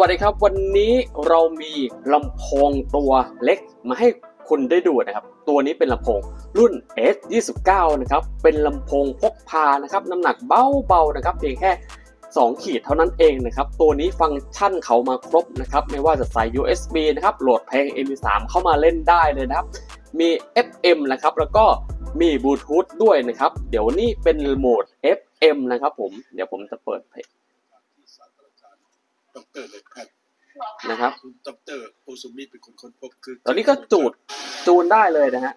วัสดีครับ วันนี้เรามีลำโพงตัวเล็กมาให้คุณได้ดูนะครับ ตัวนี้เป็นลำโพงรุ่น S29 นะครับ เป็นลำโพงพกพานะครับ น้ำหนักเบาๆนะครับ เพียงแค่ 2 ขีดเท่านั้นเองนะครับ ตัวนี้ฟังก์ชันเขามาครบนะครับ ไม่ว่าจะใส่ USB นะครับ โหลดเพลง MP3 เข้ามาเล่นได้เลยนะครับ มี FM นะครับ แล้วก็มีบลูทูธด้วยนะครับ เดี๋ยวนี้เป็นโหมด FM นะครับผม เดี๋ยวผมจะเปิดเพลง ที่ศาสตราจารย์ ดรเลยแพทย์นะครับคุณดรโอซุมิเป็นคนค้นพบคือ ตอนนี้ก็จูดจูนได้เลยนะฮะ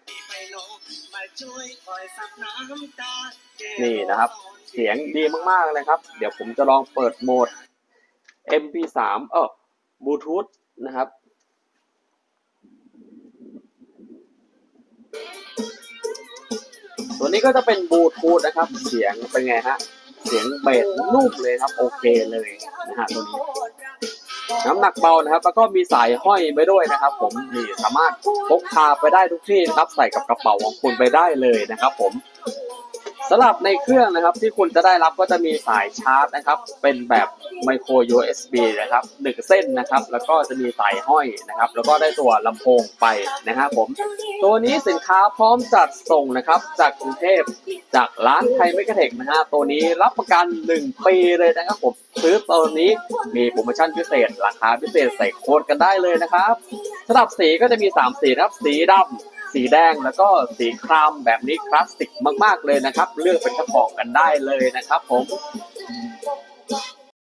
นี่นะครับ เสียงดีมากๆเลยครับ เดี๋ยวผมจะลองเปิดโหมด MP3 เออบลูทูธนะครับตัวนี้ก็จะเป็นบลูทูธนะครับ เสียงเป็นไงฮะ เสียงเบสนุ่มเลยครับ โอเคเลยนะฮะตัวนี้ น้ำหนักเบานะครับแล้วก็มีสายห้อยไปด้วยนะครับ ผมนี่สามารถพกพาไปได้ทุกที่นะครับใส่กับกระเป๋าของคุณไปได้เลยนะครับ ผม สำหรับในเครื่องนะครับที่คุณจะได้รับก็จะมีสายชาร์จนะครับ เป็นแบบไมโคร USB นะครับหนึ่งเส้นนะครับ แล้วก็จะมีสายห้อยนะครับ แล้วก็ได้ตัวลำโพงไปนะครับผม ตัวนี้สินค้าพร้อมจัดส่งนะครับ จากกรุงเทพจากร้านไทยเมกะเทคนะฮะตัวนี้รับประกัน 1 ปีเลยนะครับผม ซื้อตัวนี้มีโปรโมชั่นพิเศษ ราคาพิเศษใส่โค้ดกันได้เลยนะครับสำหรับสีก็จะมี 3 สีนะครับสีดำ สีแดงแล้วก็สีครามแบบนี้คลาสสิกมาก ๆเลยนะครับ เลือกเป็นกระบอกกันได้เลยนะครับผม